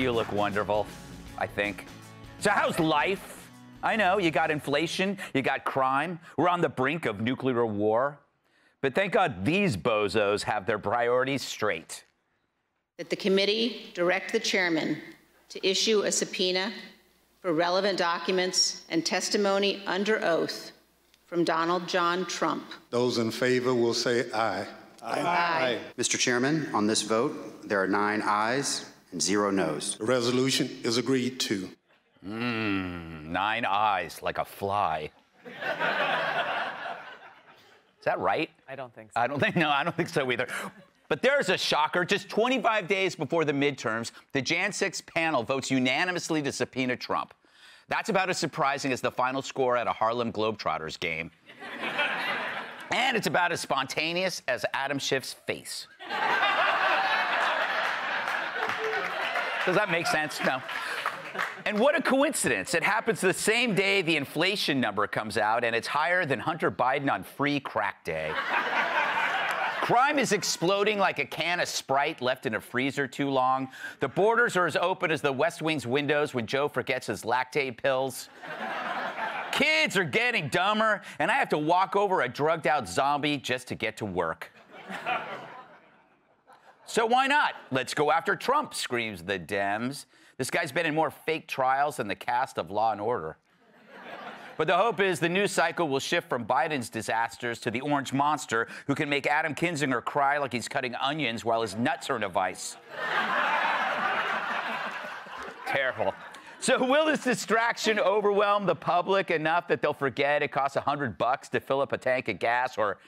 you look wonderful, I think. So, how's life? I know you got inflation, you got crime. We're on the brink of nuclear war. But thank God these bozos have their priorities straight. That the committee direct the chairman to issue a subpoena for relevant documents and testimony under oath from Donald John Trump. Those in favor will say aye. Aye. aye. Mr. Chairman, on this vote, there are nine ayes and zero noes. The resolution is agreed to. Mmm, nine eyes like a fly. Is that right? I don't think so. I don't think, no, I don't think so either. But there's a shocker. Just 25 days before the midterms, the Jan 6 panel votes unanimously to subpoena Trump. That's about as surprising as the final score at a Harlem Globetrotters game. and it's about as spontaneous as Adam Schiff's face. Does that make sense? No. And what a coincidence. It happens the same day the inflation number comes out, and it's higher than Hunter Biden on free crack day. Crime is exploding like a can of Sprite left in a freezer too long. The borders are as open as the West Wing's windows when Joe forgets his Lactaid pills. Kids are getting dumber, and I have to walk over a drugged out zombie just to get to work. So why not? Let's go after Trump, screams the Dems. This guy's been in more fake trials than the cast of Law and Order. But the hope is the news cycle will shift from Biden's disasters to the orange monster who can make Adam Kinzinger cry like he's cutting onions while his nuts are in a vice. Terrible. So will this distraction overwhelm the public enough that they'll forget it costs 100 bucks to fill up a tank of gas or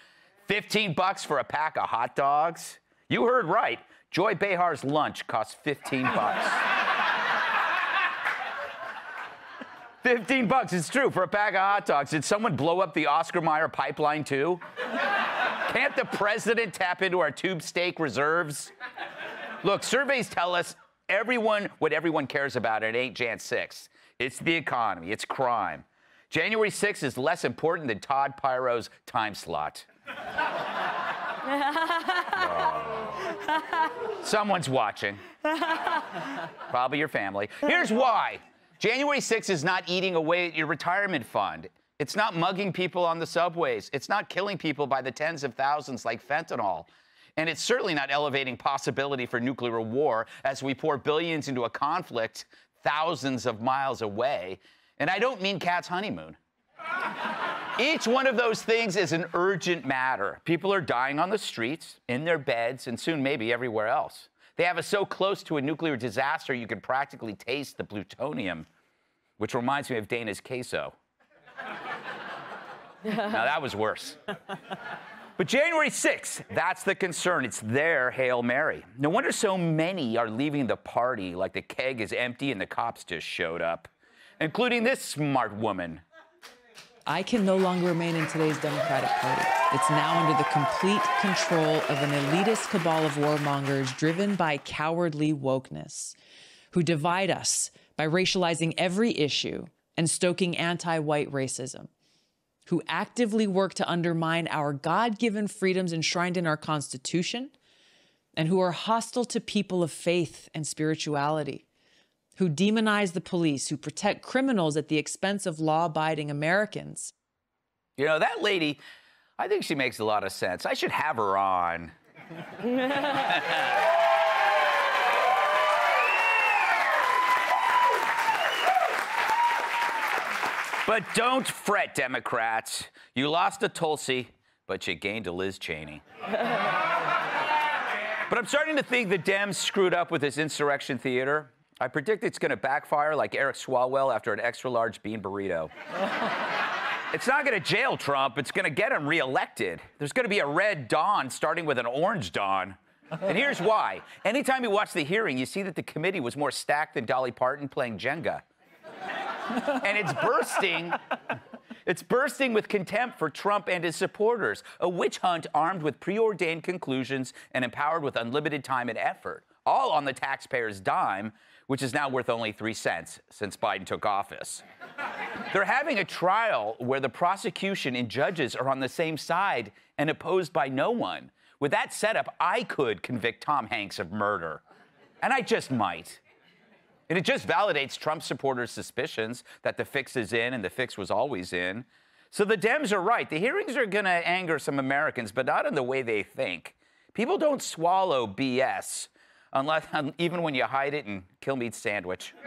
15 bucks for a pack of hot dogs? You heard right. Joy Behar's lunch costs 15 bucks. 15 bucks, it's true, for a pack of hot dogs. Did someone blow up the Oscar Mayer pipeline too? Can't the president tap into our tube steak reserves? Look, surveys tell us everyone what everyone cares about. It ain't Jan 6. It's the economy, it's crime. January 6th is less important than Todd Piro's time slot. Someone's watching. Probably your family. Here's why. January 6th is not eating away at your retirement fund. It's not mugging people on the subways. It's not killing people by the tens of thousands like fentanyl. And it's certainly not elevating possibility for nuclear war as we pour billions into a conflict thousands of miles away. And I don't mean Kat's honeymoon. Each one of those things is an urgent matter. People are dying on the streets, in their beds, and soon maybe everywhere else. They have us so close to a nuclear disaster you can practically taste the plutonium, which reminds me of Dana's queso. now, that was worse. But January 6th, that's the concern. It's their Hail Mary. No wonder so many are leaving the party like the keg is empty and the cops just showed up, including this smart woman. I can no longer remain in today's Democratic Party. It's now under the complete control of an elitist cabal of warmongers driven by cowardly wokeness who divide us by racializing every issue and stoking anti white racism, who actively work to undermine our God given freedoms enshrined in our Constitution, and who are hostile to people of faith and spirituality, who demonize the police, who protect criminals at the expense of law abiding Americans. You know, that lady I think she makes a lot of sense. I should have her on. but don't fret, Democrats. You lost to Tulsi, but you gained to Liz Cheney. but I'm starting to think the Dems screwed up with this insurrection theater. I predict it's going to backfire like Eric Swalwell after an extra large bean burrito. It's not going to jail Trump. It's going to get him reelected. There's going to be a red dawn starting with an orange dawn. And here's why. Anytime you watch the hearing, you see that the committee was more stacked than Dolly Parton playing Jenga. and it's bursting. It's bursting with contempt for Trump and his supporters. A witch hunt armed with preordained conclusions and empowered with unlimited time and effort, all on the taxpayer's dime, which is now worth only three cents since Biden took office. They're having a trial where the prosecution and judges are on the same side and opposed by no one. With that setup, I could convict Tom Hanks of murder. And I just might. And it just validates Trump supporters' suspicions that the fix is in and the fix was always in. So the Dems are right. The hearings are going to anger some Americans, but not in the way they think. People don't swallow BS unless even when you hide it in kill meat sandwich.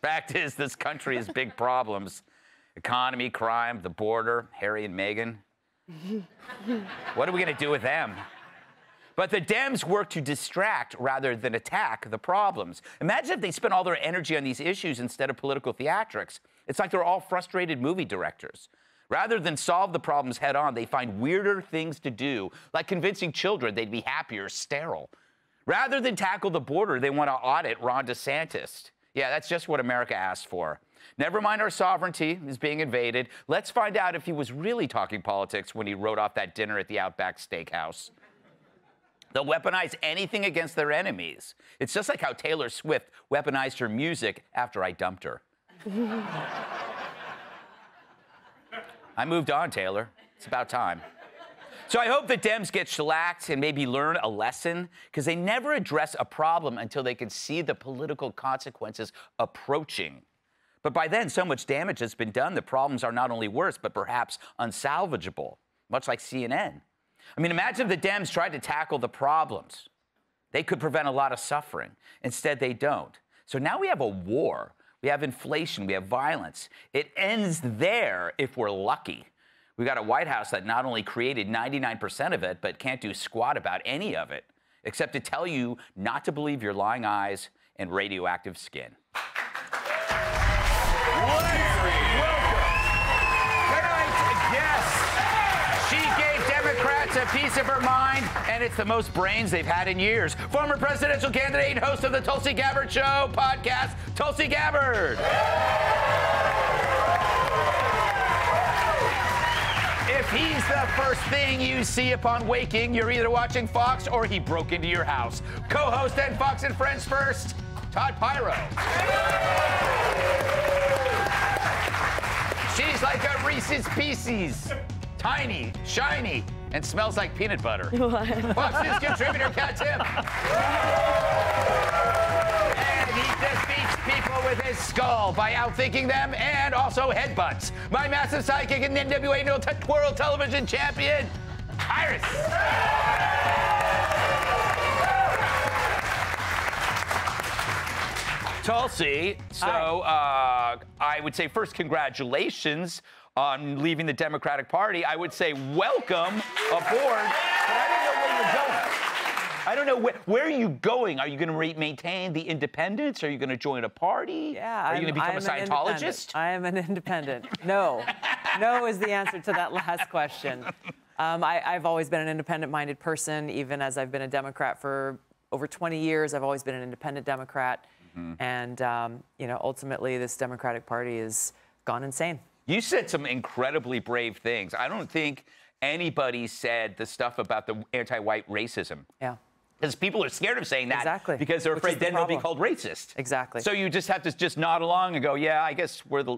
Fact is, this country has big problems economy, crime, the border, Harry and Meghan. what are we going to do with them? But the Dems work to distract rather than attack the problems. Imagine if they spent all their energy on these issues instead of political theatrics. It's like they're all frustrated movie directors. Rather than solve the problems head on, they find weirder things to do, like convincing children they'd be happier sterile. Rather than tackle the border, they want to audit Ron DeSantis. Yeah, that's just what America asked for. Never mind our sovereignty is being invaded. Let's find out if he was really talking politics when he wrote off that dinner at the Outback Steakhouse. They'll weaponize anything against their enemies. It's just like how Taylor Swift weaponized her music after I dumped her. I moved on, Taylor. It's about time. So I hope the Dems get shellacked and maybe learn a lesson because they never address a problem until they can see the political consequences approaching. But by then, so much damage has been done, the problems are not only worse, but perhaps unsalvageable, much like CNN. I mean, imagine if the Dems tried to tackle the problems. They could prevent a lot of suffering. Instead, they don't. So now we have a war we have inflation, we have violence. It ends there if we're lucky. We got a White House that not only created 99% of it, but can't do squat about any of it, except to tell you not to believe your lying eyes and radioactive skin. A piece of her mind, and it's the most brains they've had in years. Former presidential candidate and host of the Tulsi Gabbard Show podcast, Tulsi Gabbard. If he's the first thing you see upon waking, you're either watching Fox or he broke into your house. Co-host and Fox and Friends first, Todd Piro. She's like a Reese's Pieces. Tiny, shiny, and smells like peanut butter. Fox News contributor Kat Timpf. and he defeats people with his skull by outthinking them and also headbutts. My massive sidekick and NWA World Television Champion, Tyrus. Tulsi, so uh, I would say first, congratulations on leaving the Democratic Party, I would say welcome aboard. But I don't know where you're going. I don't know where, where are you going. Are you going to maintain the independence? Are you going to join a party? Yeah, are you going to become I'm a Scientologist? I am an independent. No, no is the answer to that last question. Um, I, I've always been an independent-minded person, even as I've been a Democrat for over 20 years. I've always been an independent Democrat, mm-hmm. and um, you know, ultimately, this Democratic Party has gone insane. You said some incredibly brave things. I don't think anybody said the stuff about the anti-white racism. Yeah. Because people are scared of saying that exactly. because they're afraid the then problem. they'll be called racist. Exactly. So you just have to just nod along and go, yeah, I guess we're the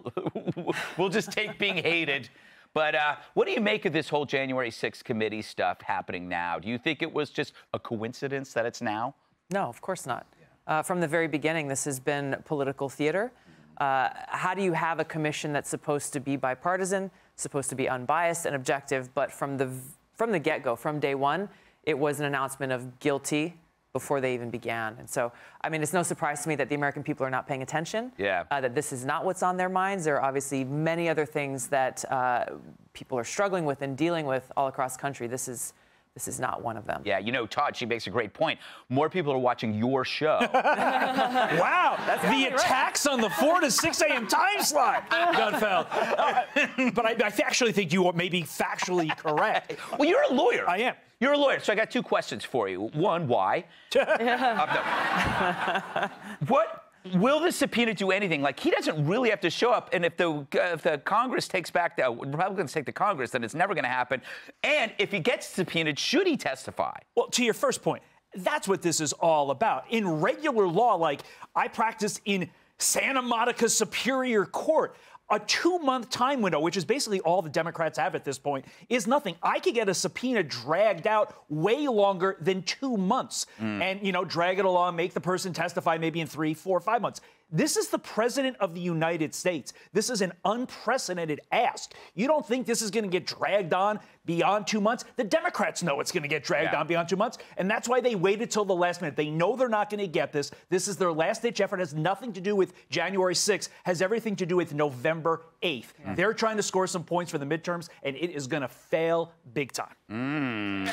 we'll just take being hated. But uh, what do you make of this whole January 6th committee stuff happening now? Do you think it was just a coincidence that it's now? No, of course not. Yeah. Uh, from the very beginning, this has been political theater. Uh, how do you have a commission that's supposed to be bipartisan, supposed to be unbiased and objective, but from the from the get-go, from day one, it was an announcement of guilty before they even began. And so, I mean, it's no surprise to me that the American people are not paying attention. Yeah. Uh, that this is not what's on their minds. There are obviously many other things that uh, people are struggling with and dealing with all across the country. This is this is not one of them. Yeah, you know, Todd, she makes a great point. More people are watching your show. wow, that's the attacks right. on the 4 to 6 a.m. time slot, Gutfeld. Uh, but I, I, actually think you may be factually correct. Well, you're a lawyer. I am. You're a lawyer, so I got two questions for you. One, why? uh, what Will the subpoena do anything? Like he doesn't really have to show up, and if the if the Congress takes back the Republicans take the Congress, then it's never going to happen. And if he gets subpoenaed, should he testify? Well, to your first point, that's what this is all about. In regular law, like I practice in Santa Monica Superior Court. A two month time window, which is basically all the Democrats have at this point, is nothing. I could get a subpoena dragged out way longer than two months mm. and, you know, drag it along, make the person testify maybe in three, four, five months. This is the president of the United States. This is an unprecedented ask. You don't think this is going to get dragged on beyond two months? The Democrats know it's going to get dragged Yeah. on beyond two months, and that's why they waited till the last minute. They know they're not going to get this. This is their last ditch effort. It has nothing to do with January 6th, has everything to do with November 8th. Hmm. They're trying to score some points for the midterms, and it is going to fail big time. Hmm.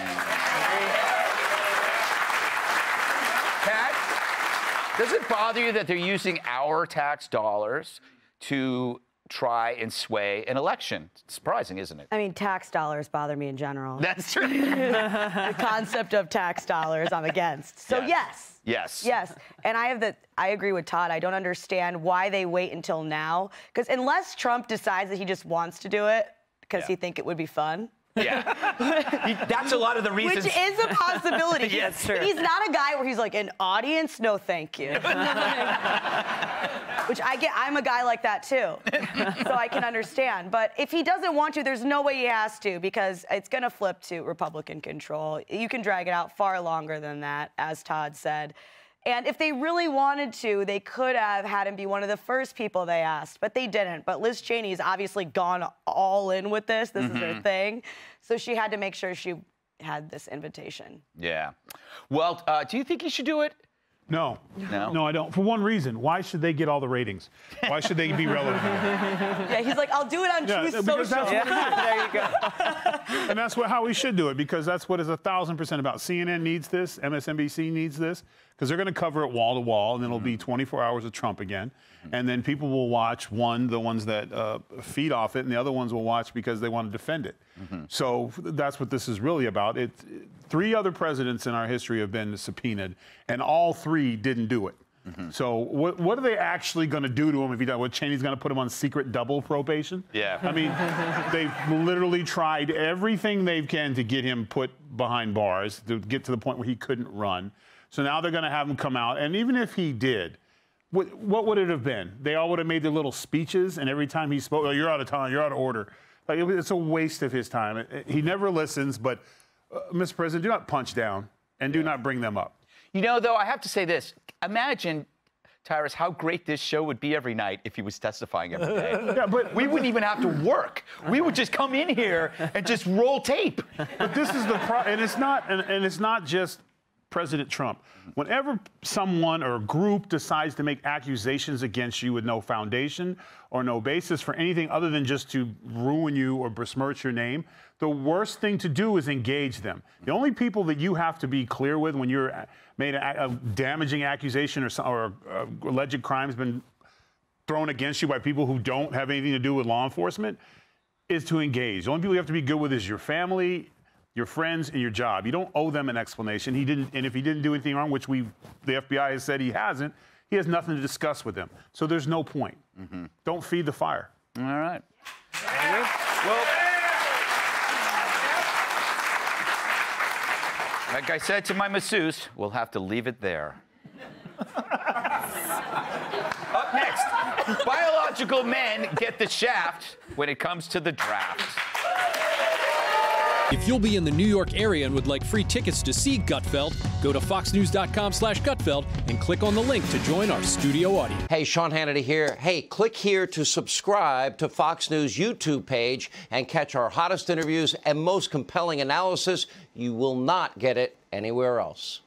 Kat, does it bother you that they're using our tax dollars to try and sway an election? It's surprising, isn't it? I mean, tax dollars bother me in general. That's true. the concept of tax dollars, I'm against. So Yes. yes. Yes. Yes, and I have the. I agree with Todd. I don't understand why they wait until now. Because unless Trump decides that he just wants to do it because Yeah. he think it would be fun, Yeah. That's a lot of the reasons. which is a possibility. It's true. He's not a guy where he's like an audience. No, thank you. which I get. I'm a guy like that too, so I can understand. But if he doesn't want to, there's no way he has to because it's going to flip to Republican control. You can drag it out far longer than that, as Todd said. And if they really wanted to, they could have had him be one of the first people they asked, but they didn't. But Liz Cheney's obviously gone all in with this. This is her thing. So she had to make sure she had this invitation. yeah. Well, uh, do you think he should do it? No. No? No, I don't. For one reason. Why should they get all the ratings? Why should they be relevant? Yeah, he's like, I'll do it on Yeah, Truth Social. that's what there you go. and that's what, how we should do it because that's what is a thousand percent about. CNN needs this, MSNBC needs this because they're going to cover it wall to wall, and then it'll be 24 hours of Trump again, and then people will watch one, the ones that uh, feed off it, and the other ones will watch because they want to defend it. So that's what this is really about. It, three other presidents in our history have been subpoenaed, and all three didn't do it. So what, what are they actually going to do to him if he does? What Cheney's going to put him on secret double probation? Yeah. I mean, they've literally tried everything they can to get him put behind bars to get to the point where he couldn't run. So now they're going to have him come out, and even if he did, what, what would it have been? They all would have made their little speeches, and every time he spoke, oh, you're out of time, you're out of order. Like, it it's a waste of his time. It- it- he never listens, but, uh, Mr. President, do not punch down and do not bring them up. You know, though, I have to say this. Imagine, Tyrus, how great this show would be every night if he was testifying every day. Yeah, but we wouldn't even have to work. We would just come in here and just roll tape. But this is the pro- and it's not and, and it's not just President Trump. Whenever someone or a group decides to make accusations against you with no foundation or no basis for anything other than just to ruin you or besmirch your name, the worst thing to do is engage them. The only people that you have to be clear with when you're made a, a damaging accusation or, or uh, alleged has been thrown against you by people who don't have anything to do with law enforcement is to engage. The only people you have to be good with is your family, your friends, and your job. You don't owe them an explanation. He didn't, and if he didn't do anything wrong, which we, the FBI has said he hasn't, he has nothing to discuss with them. So there's no point. Mm-hmm. Don't feed the fire. All right. Well, like I said to my masseuse, we'll have to leave it there. Up next, biological men get the shaft when it comes to the draft. If you'll be in the New York area and would like free tickets to see Gutfeld, go to foxnews.com slash Gutfeld and click on the link to join our studio audience. Hey, Sean Hannity here. Hey, click here to subscribe to Fox News YouTube page and catch our hottest interviews and most compelling analysis. You will not get it anywhere else.